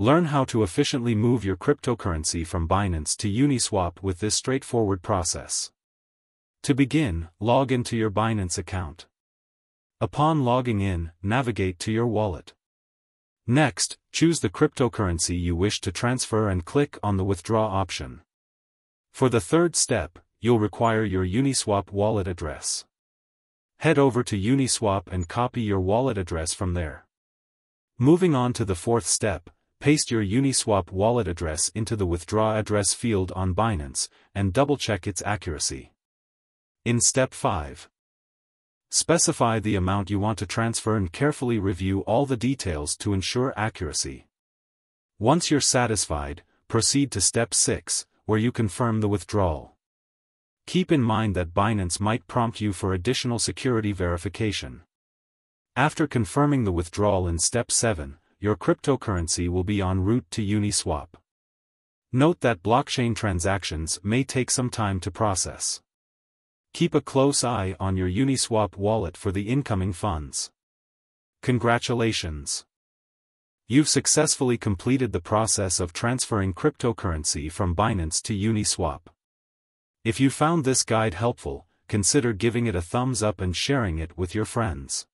Learn how to efficiently move your cryptocurrency from Binance to Uniswap with this straightforward process. To begin, log into your Binance account. Upon logging in, navigate to your wallet. Next, choose the cryptocurrency you wish to transfer and click on the Withdraw option. For the third step, you'll require your Uniswap wallet address. Head over to Uniswap and copy your wallet address from there. Moving on to the fourth step, paste your Uniswap wallet address into the Withdraw Address field on Binance, and double-check its accuracy. In Step 5, Specify the amount you want to transfer and carefully review all the details to ensure accuracy. Once you're satisfied, proceed to step 6, where you confirm the withdrawal. Keep in mind that Binance might prompt you for additional security verification. After confirming the withdrawal in step 7, your cryptocurrency will be en route to Uniswap. Note that blockchain transactions may take some time to process. Keep a close eye on your Uniswap wallet for the incoming funds. Congratulations! You've successfully completed the process of transferring cryptocurrency from Binance to Uniswap. If you found this guide helpful, consider giving it a thumbs up and sharing it with your friends.